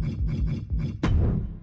バイバイ。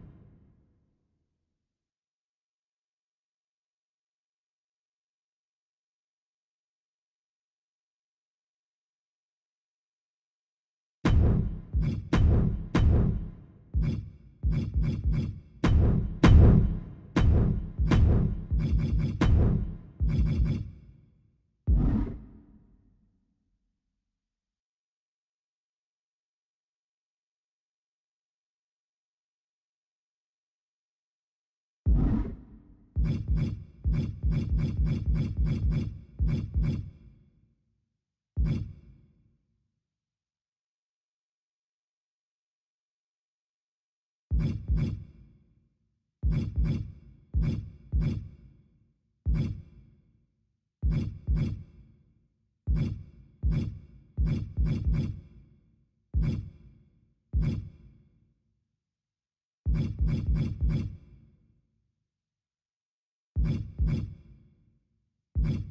Thank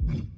you.